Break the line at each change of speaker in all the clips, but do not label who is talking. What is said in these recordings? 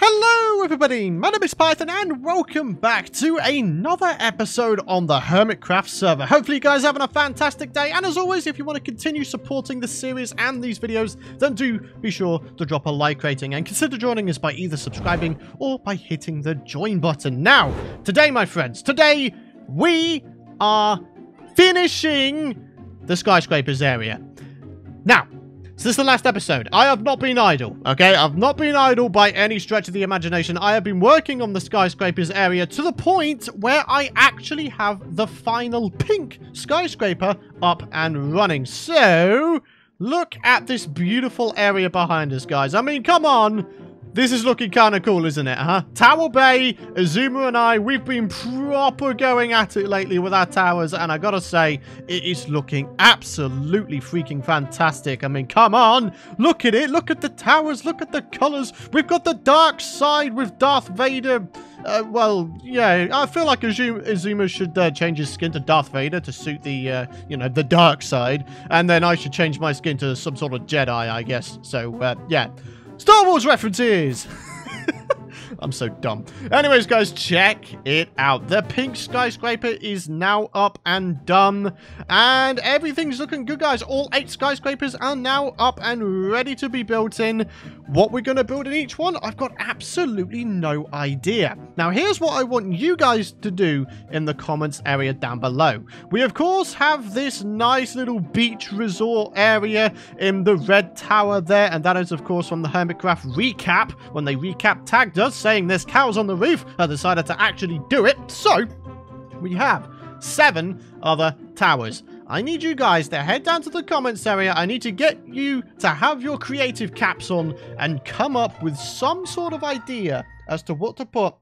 Hello everybody, my name is Python and welcome back to another episode on the Hermitcraft server. Hopefully you guys are having a fantastic day and as always if you want to continue supporting the series and these videos then do be sure to drop a like rating and consider joining us by either subscribing or by hitting the join button. Now, today my friends, today we are finishing the skyscrapers area. Now, since the last episode, I have not been idle, okay? I've not been idle by any stretch of the imagination. I have been working on the skyscrapers area to the point where I actually have the final pink skyscraper up and running. So, look at this beautiful area behind us, guys. I mean, come on. This is looking kind of cool, isn't it, huh? Tower Bay, Azuma and I, we've been proper going at it lately with our towers, and I gotta say, it is looking absolutely freaking fantastic. I mean, come on, look at it, look at the towers, look at the colors. We've got the dark side with Darth Vader. Uh, well, yeah, I feel like Azuma, should uh, change his skin to Darth Vader to suit the, uh, you know, the dark side, and then I should change my skin to some sort of Jedi, I guess. So, uh, yeah. Star Wars references! I'm so dumb. Anyways, guys, check it out. The pink skyscraper is now up and done. And everything's looking good, guys. All eight skyscrapers are now up and ready to be built in. What we're going to build in each one, I've got absolutely no idea. Now, here's what I want you guys to do in the comments area down below. We, of course, have this nice little beach resort area in the red tower there. And that is, of course, from the Hermitcraft recap. When they recap tagged us, saying there's cows on the roof, I decided to actually do it. So, we have seven other towers. I need you guys to head down to the comments area. I need to get you to have your creative caps on and come up with some sort of idea as to what to put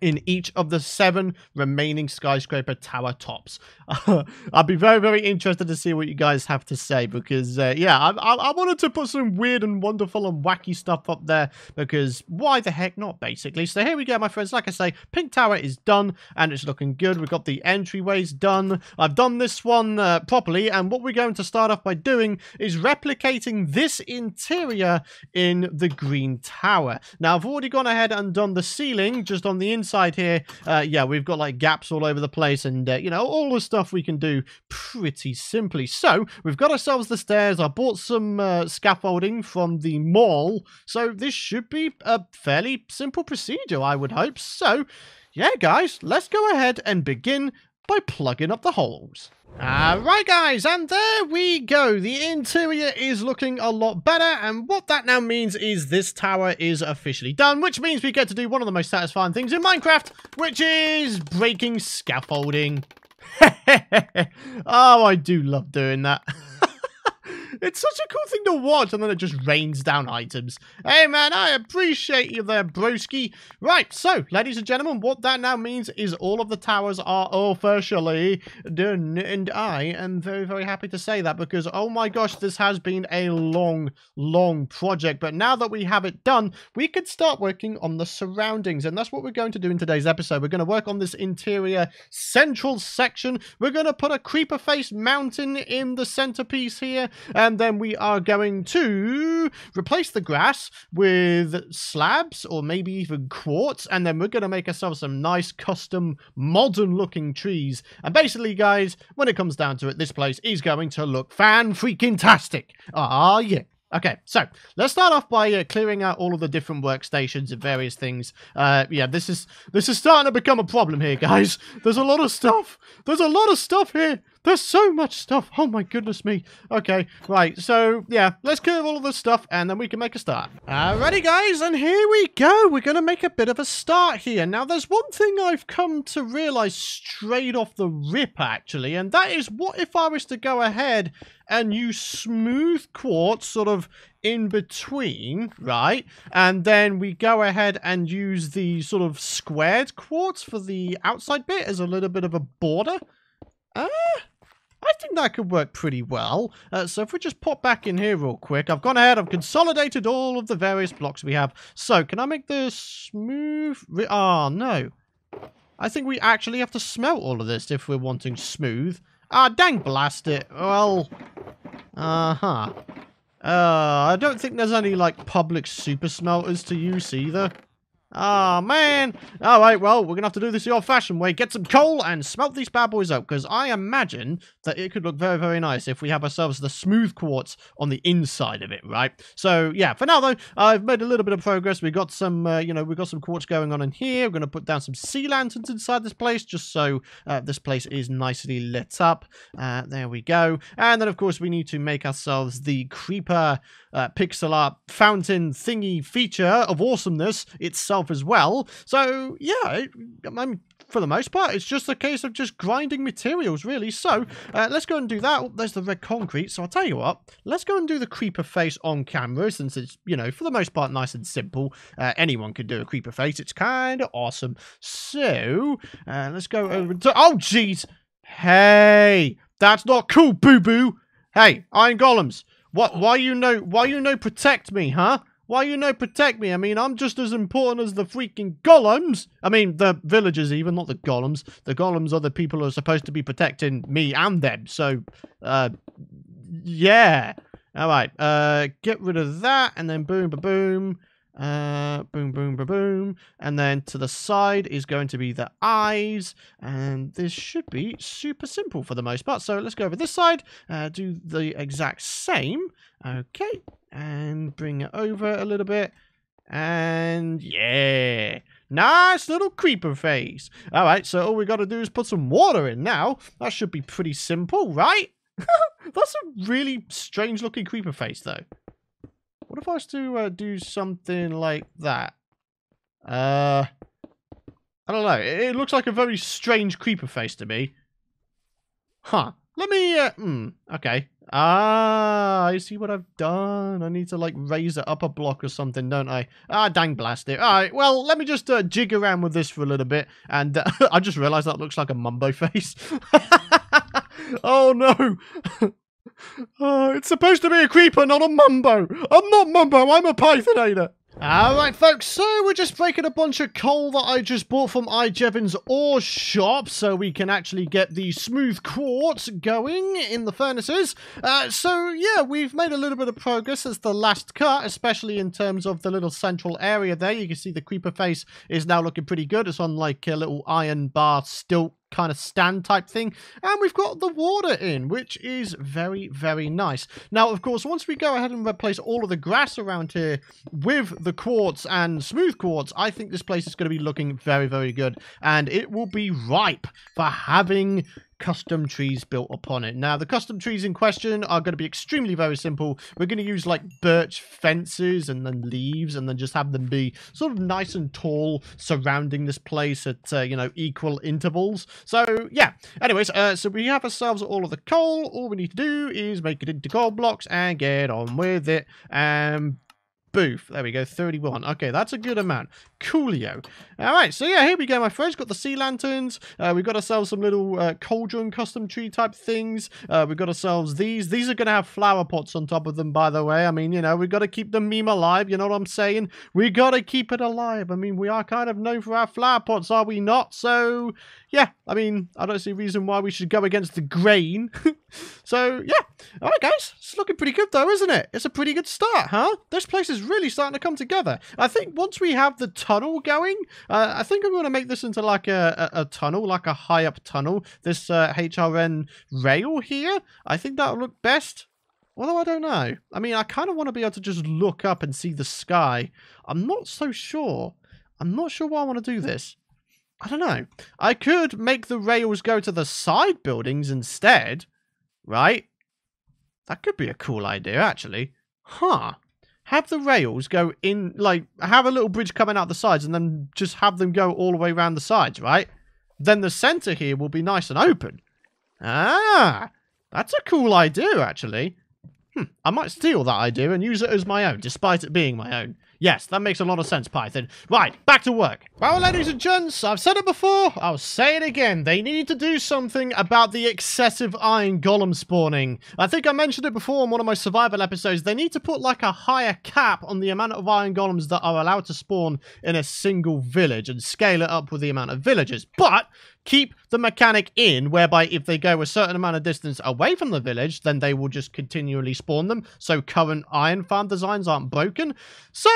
in each of the seven remaining skyscraper tower tops. I'd be very, very interested to see what you guys have to say because, uh, yeah, I, I, I, wanted to put some weird and wonderful and wacky stuff up there because why the heck not, basically. So here we go, my friends. Like I say, Pink Tower is done and it's looking good. We've got the entryways done. I've done this one uh, properly and what we're going to start off by doing is replicating this interior in the Green Tower. Now, I've already gone ahead and done the ceiling just on the inside inside here, uh, yeah, we've got like gaps all over the place and, uh, you know, all the stuff we can do pretty simply. So we've got ourselves the stairs. I bought some uh, scaffolding from the mall. So this should be a fairly simple procedure, I would hope. So, yeah, guys, let's go ahead and begin by plugging up the holes. Alright guys, and there we go. The interior is looking a lot better, and what that now means is this tower is officially done, which means we get to do one of the most satisfying things in Minecraft, which is breaking scaffolding. oh, I do love doing that. It's such a cool thing to watch, and then it just rains down items. Hey, man, I appreciate you there, broski. Right, so, ladies and gentlemen, what that now means is all of the towers are officially done, and I am very, very happy to say that, because, oh my gosh, this has been a long, long project, but now that we have it done, we could start working on the surroundings, and that's what we're going to do in today's episode. We're going to work on this interior central section. We're going to put a creeper face mountain in the centerpiece here, and then we are going to replace the grass with slabs or maybe even quartz. And then we're going to make ourselves some nice custom modern looking trees. And basically, guys, when it comes down to it, this place is going to look fan-freaking-tastic. Ah, yeah. Okay, so let's start off by uh, clearing out all of the different workstations and various things. Uh, yeah, this is this is starting to become a problem here, guys. There's a lot of stuff. There's a lot of stuff here. There's so much stuff. Oh my goodness me. Okay, right. So yeah, let's clear all of this stuff and then we can make a start. Alrighty, guys, and here we go. We're gonna make a bit of a start here. Now, there's one thing I've come to realize straight off the rip, actually, and that is what if I was to go ahead and use smooth quartz sort of in between, right? And then we go ahead and use the sort of squared quartz for the outside bit as a little bit of a border. Ah, I think that could work pretty well. Uh, so if we just pop back in here real quick, I've gone ahead, I've consolidated all of the various blocks we have. So can I make this smooth? Ah, oh, no. I think we actually have to smelt all of this if we're wanting smooth. Ah, dang blast it. Well, uh-huh. Uh, I don't think there's any, like, public super smelters to use either. Oh, man. All right, well, we're going to have to do this the old-fashioned way. Get some coal and smelt these bad boys up, because I imagine that it could look very, very nice if we have ourselves the smooth quartz on the inside of it, right? So, yeah, for now, though, I've made a little bit of progress. We've got some, uh, you know, we've got some quartz going on in here. We're going to put down some sea lanterns inside this place, just so uh, this place is nicely lit up. Uh, there we go. And then, of course, we need to make ourselves the creeper uh, pixel art fountain thingy feature of awesomeness itself as well. So, yeah, I mean, for the most part, it's just a case of just grinding materials, really. So, uh, let's go and do that. Oh, there's the red concrete. So, I'll tell you what, let's go and do the creeper face on camera, since it's, you know, for the most part, nice and simple. Uh, anyone can do a creeper face. It's kind of awesome. So, uh, let's go over to... Oh, jeez! Hey! That's not cool, boo-boo! Hey, Iron Golems! What? Why you know? Why you know? Protect me, huh? Why you know? Protect me? I mean, I'm just as important as the freaking golems. I mean, the villagers, even not the golems. The golems are the people who are supposed to be protecting me and them. So, uh, yeah. All right. Uh, get rid of that, and then boom, boom, boom. Uh, boom, boom, boom, boom. And then to the side is going to be the eyes. And this should be super simple for the most part. So let's go over this side, uh, do the exact same. Okay, and bring it over a little bit. And yeah, nice little creeper face. All right, so all we got to do is put some water in now. That should be pretty simple, right? That's a really strange looking creeper face, though. What if I was to uh, do something like that? Uh, I don't know. It, looks like a very strange creeper face to me. Huh. Let me, uh, hmm, okay. Ah, I see what I've done. I need to, like, raise it up a block or something, don't I? Ah, dang blast it. All right, well, let me just uh, jig around with this for a little bit. And uh, I just realized that looks like a mumbo face. oh, no. Oh, it's supposed to be a creeper, not a mumbo. I'm not mumbo, I'm a pythonator. Alright folks, so we're just breaking a bunch of coal that I just bought from iJevin's ore shop so we can actually get the smooth quartz going in the furnaces. Uh, so yeah, we've made a little bit of progress as the last cut, especially in terms of the little central area there. You can see the creeper face is now looking pretty good. It's on like a little iron bar stilt kind of stand type thing. And we've got the water in, which is very, very nice. Now, of course, once we go ahead and replace all of the grass around here with the quartz and smooth quartz, I think this place is going to be looking very, very good. And it will be ripe for having custom trees built upon it. Now, the custom trees in question are going to be extremely very simple. We're going to use like birch fences and then leaves and then just have them be sort of nice and tall surrounding this place at, uh, you know, equal intervals. So, yeah. Anyways, uh, so we have ourselves all of the coal. All we need to do is make it into gold blocks and get on with it. And booth. There we go, 31. Okay, that's a good amount. Coolio. All right, so yeah, here we go, my friends. Got the sea lanterns. Uh, we've got ourselves some little uh, cauldron custom tree type things. Uh, we've got ourselves these. These are going to have flower pots on top of them, by the way. I mean, you know, we've got to keep the meme alive. You know what I'm saying? we got to keep it alive. I mean, we are kind of known for our flower pots, are we not? So, yeah, I mean, I don't see reason why we should go against the grain. so, yeah. All right, guys. It's looking pretty good, though, isn't it? It's a pretty good start, huh? This place is really starting to come together. I think once we have the tunnel going, uh, I think I'm going to make this into like a, a, a tunnel, like a high-up tunnel. This uh, HRN rail here, I think that'll look best. Although I don't know. I mean, I kind of want to be able to just look up and see the sky. I'm not so sure. I'm not sure why I want to do this. I don't know. I could make the rails go to the side buildings instead, right? That could be a cool idea, actually. Huh have the rails go in, like, have a little bridge coming out the sides and then just have them go all the way around the sides, right? Then the center here will be nice and open. Ah, that's a cool idea, actually. Hmm, I might steal that idea and use it as my own, despite it being my own. Yes, that makes a lot of sense, Python. Right, back to work. Well, ladies and gents, I've said it before, I'll say it again. They need to do something about the excessive iron golem spawning. I think I mentioned it before in one of my survival episodes. They need to put like a higher cap on the amount of iron golems that are allowed to spawn in a single village and scale it up with the amount of villagers. But keep the mechanic in, whereby if they go a certain amount of distance away from the village, then they will just continually spawn them. So current iron farm designs aren't broken. So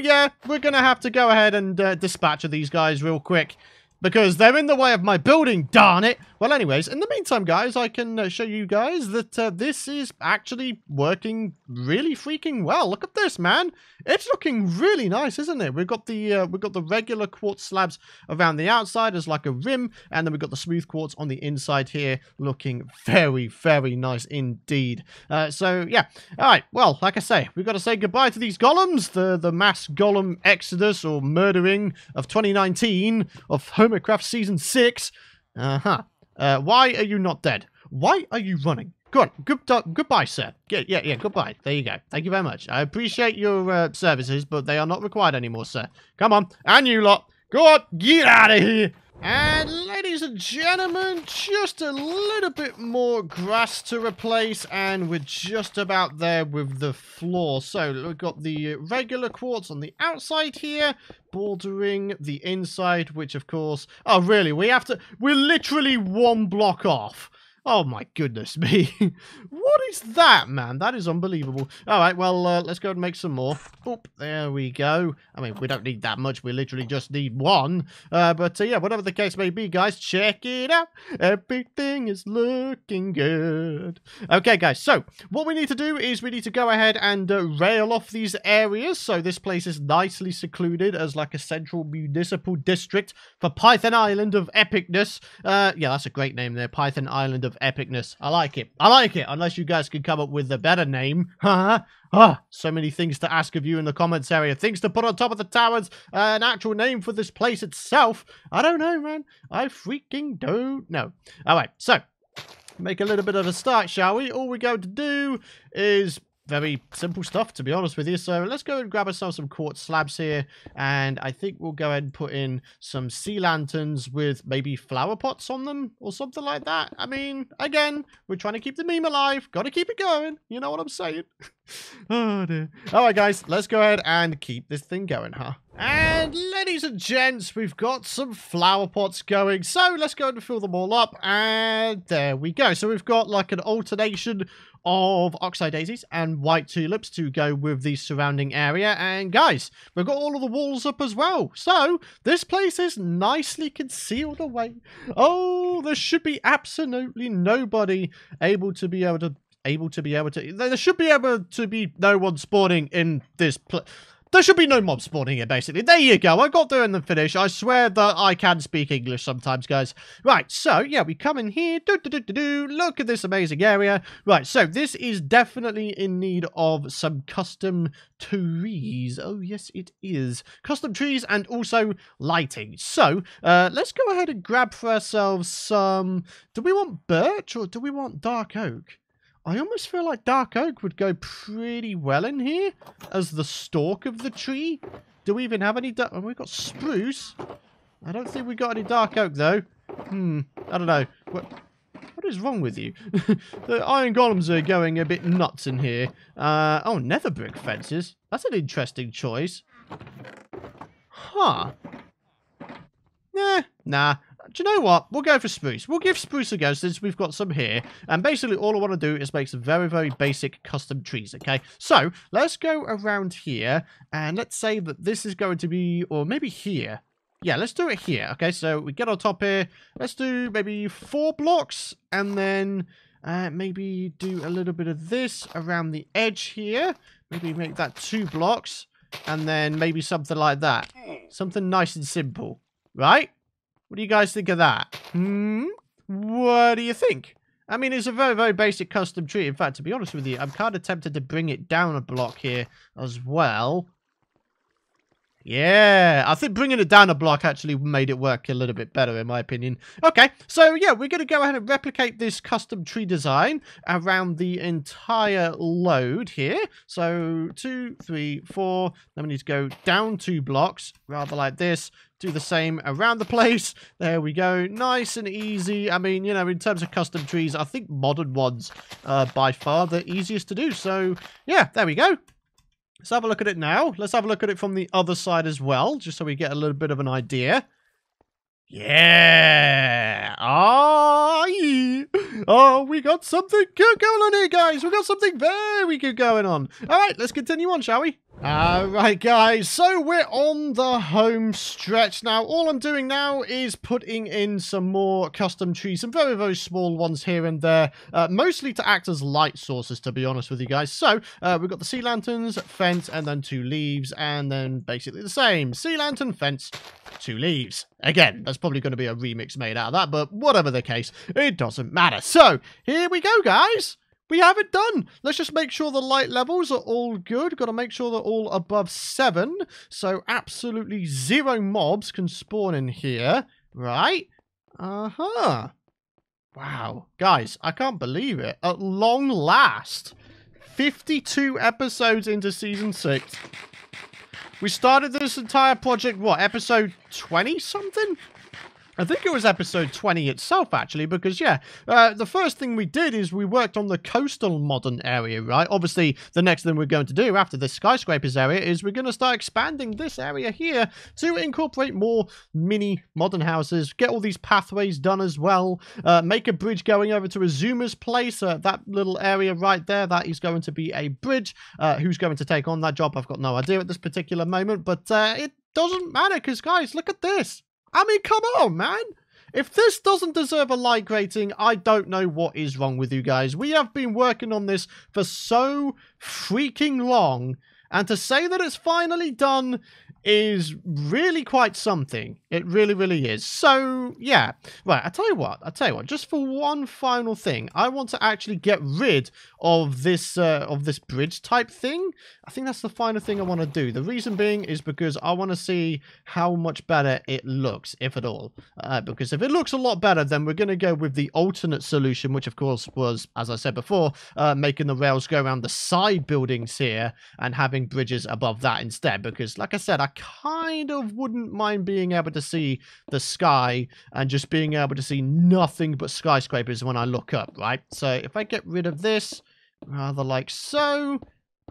yeah, we're going to have to go ahead and uh, dispatch of these guys real quick because they're in the way of my building, darn it. Well, anyways, in the meantime, guys, I can uh, show you guys that uh, this is actually working really freaking well. Look at this, man. It's looking really nice, isn't it? We've got the uh, we've got the regular quartz slabs around the outside as like a rim, and then we've got the smooth quartz on the inside here, looking very, very nice indeed. Uh, so yeah, all right. Well, like I say, we've got to say goodbye to these golems, the the mass golem exodus or murdering of 2019 of Hermitcraft Season 6. Uh-huh. Uh, why are you not dead? Why are you running? Go on. Good, goodbye, sir. Yeah, yeah, yeah, goodbye. There you go. Thank you very much. I appreciate your uh, services, but they are not required anymore, sir. Come on. And you lot. Go on. Get out of here. And ladies and gentlemen, just a little bit more grass to replace and we're just about there with the floor. So we've got the regular quartz on the outside here, bordering the inside, which of course, oh really, we have to, we're literally one block off. Oh my goodness me. what is that, man? That is unbelievable. All right, well, uh, let's go and make some more. Oop, there we go. I mean, we don't need that much. We literally just need one. Uh, but uh, yeah, whatever the case may be, guys, check it out. Everything is looking good. Okay, guys, so what we need to do is we need to go ahead and uh, rail off these areas. So this place is nicely secluded as like a central municipal district for Python Island of epicness. Uh, yeah, that's a great name there, Python Island of epicness. I like it. I like it. Unless you guys can come up with a better name. Huh? Ah, so many things to ask of you in the comments area. Things to put on top of the towers. Uh, an actual name for this place itself. I don't know, man. I freaking don't know. All right, so make a little bit of a start, shall we? All we're going to do is very simple stuff, to be honest with you. So let's go and grab ourselves some quartz slabs here. And I think we'll go ahead and put in some sea lanterns with maybe flower pots on them or something like that. I mean, again, we're trying to keep the meme alive. Got to keep it going. You know what I'm saying? oh, dear. All right, guys, let's go ahead and keep this thing going, huh? And ladies and gents, we've got some flower pots going. So let's go and fill them all up. And there we go. So we've got like an alternation of oxeye daisies and white tulips to go with the surrounding area. And guys, we've got all of the walls up as well. So this place is nicely concealed away. Oh, there should be absolutely nobody able to be able to able to be able to there should be able to be no one spawning in this place there should be no mob spawning here, basically. There you go. I got there in the finish. I swear that I can speak English sometimes, guys. Right, so, yeah, we come in here. Do, do, do, do, do. Look at this amazing area. Right, so this is definitely in need of some custom trees. Oh, yes, it is. Custom trees and also lighting. So, uh, let's go ahead and grab for ourselves some... Do we want birch or do we want dark oak? I almost feel like dark oak would go pretty well in here as the stalk of the tree. Do we even have any dark... Oh, we've got spruce. I don't think we've got any dark oak, though. Hmm, I don't know. What, what is wrong with you? the iron golems are going a bit nuts in here. Uh, oh, nether brick fences. That's an interesting choice. Huh. Nah, nah do you know what? We'll go for spruce. We'll give spruce a go since we've got some here. And basically all I want to do is make some very, very basic custom trees, okay? So let's go around here and let's say that this is going to be, or maybe here. Yeah, let's do it here. Okay, so we get on top here. Let's do maybe four blocks and then uh, maybe do a little bit of this around the edge here. Maybe make that two blocks and then maybe something like that. Something nice and simple, right? What do you guys think of that? Hmm? What do you think? I mean, it's a very, very basic custom tree. In fact, to be honest with you, I'm kind of tempted to bring it down a block here as well. Yeah, I think bringing it down a block actually made it work a little bit better, in my opinion. Okay, so yeah, we're going to go ahead and replicate this custom tree design around the entire load here. So two, three, four. Then we need to go down two blocks, rather like this. Do the same around the place. There we go. Nice and easy. I mean, you know, in terms of custom trees, I think modern ones are by far the easiest to do. So yeah, there we go. Let's have a look at it now. Let's have a look at it from the other side as well, just so we get a little bit of an idea. Yeah. Oh, yeah. oh, we got something good going on here, guys. We got something very good going on. All right, let's continue on, shall we? All right, guys. So we're on the home stretch now. All I'm doing now is putting in some more custom trees, some very, very small ones here and there, uh, mostly to act as light sources, to be honest with you guys. So uh, we've got the sea lanterns, fence, and then two leaves, and then basically the same. Sea lantern, fence, two leaves. Again, that's probably going to be a remix made out of that, but whatever the case, it doesn't matter. So here we go, guys we have it done. Let's just make sure the light levels are all good. Got to make sure they're all above 7. So absolutely zero mobs can spawn in here. Right? Uh-huh. Wow. Guys, I can't believe it. At long last, 52 episodes into Season 6. We started this entire project, what, episode 20-something? I think it was episode 20 itself, actually, because, yeah, uh, the first thing we did is we worked on the coastal modern area, right? Obviously, the next thing we're going to do after the skyscrapers area is we're going to start expanding this area here to incorporate more mini modern houses, get all these pathways done as well, uh, make a bridge going over to Azuma's place. Uh, that little area right there, that is going to be a bridge. Uh, who's going to take on that job? I've got no idea at this particular moment, but uh, it doesn't matter because, guys, look at this. I mean, come on, man. If this doesn't deserve a like rating, I don't know what is wrong with you guys. We have been working on this for so freaking long, and to say that it's finally done is really quite something. It really, really is. So, yeah. Right, i tell you what. i tell you what. Just for one final thing, I want to actually get rid of this uh, of this bridge type thing. I think that's the final thing I want to do. The reason being is because I want to see how much better it looks, if at all. Uh, because if it looks a lot better, then we're going to go with the alternate solution, which of course was, as I said before, uh, making the rails go around the side buildings here and having bridges above that instead. Because, like I said, I kind of wouldn't mind being able to see the sky and just being able to see nothing but skyscrapers when I look up, right? So if I get rid of this, rather like so,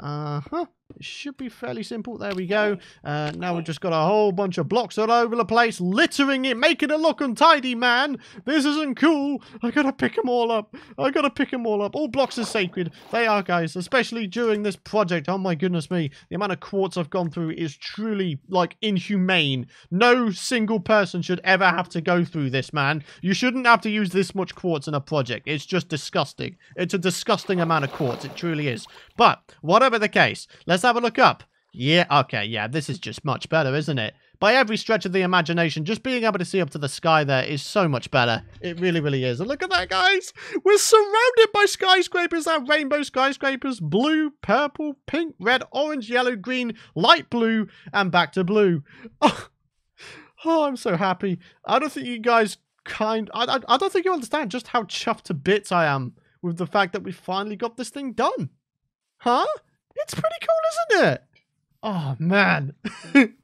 uh-huh, it should be fairly simple. There we go. Uh, now we've just got a whole bunch of blocks all over the place, littering it, making it look untidy, man. This isn't cool. I gotta pick them all up. I gotta pick them all up. All blocks are sacred. They are, guys, especially during this project. Oh my goodness me. The amount of quartz I've gone through is truly, like, inhumane. No single person should ever have to go through this, man. You shouldn't have to use this much quartz in a project. It's just disgusting. It's a disgusting amount of quartz. It truly is. But, whatever the case, let's have a look up. Yeah, okay, yeah, this is just much better, isn't it? By every stretch of the imagination, just being able to see up to the sky there is so much better. It really, really is. And look at that, guys! We're surrounded by skyscrapers, that rainbow skyscrapers, blue, purple, pink, red, orange, yellow, green, light blue, and back to blue. Oh, oh I'm so happy. I don't think you guys kind... I, I, I don't think you understand just how chuffed to bits I am with the fact that we finally got this thing done. Huh? It's pretty cool, isn't it? Oh, man.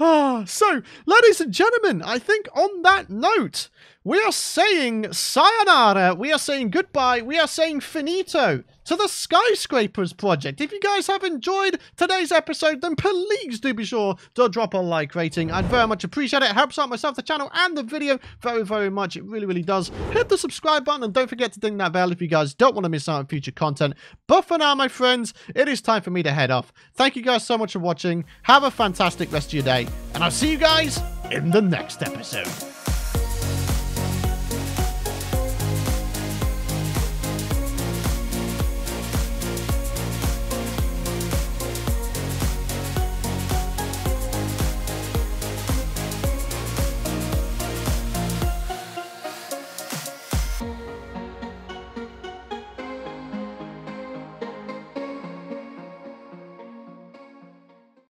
ah, so, ladies and gentlemen, I think on that note, we are saying sayonara, we are saying goodbye, we are saying finito to the Skyscrapers project. If you guys have enjoyed today's episode, then please do be sure to drop a like rating. I'd very much appreciate it. it helps out myself, the channel, and the video very, very much. It really, really does. Hit the subscribe button and don't forget to ding that bell if you guys don't want to miss out on future content. But for now, my friends, it is time for me to head off. Thank you guys so much for watching. Have a fantastic rest of your day, and I'll see you guys in the next episode.